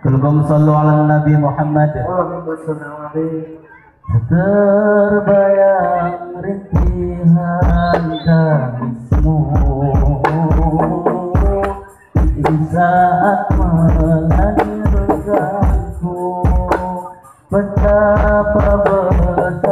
Kulkum sallu ala Nabi Muhammad. Terbayang rintihan semua, Di saat melanjutkanku Betapa besar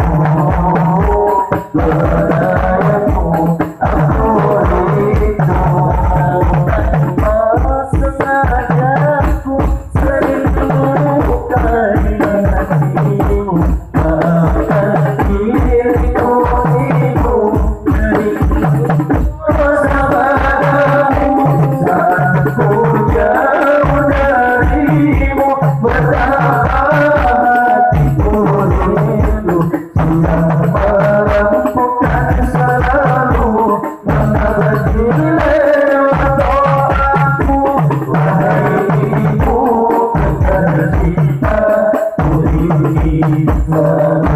一个。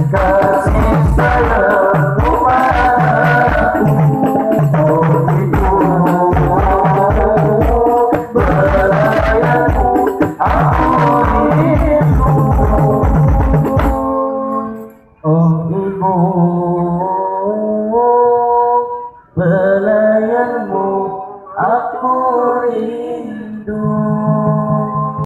Thank God.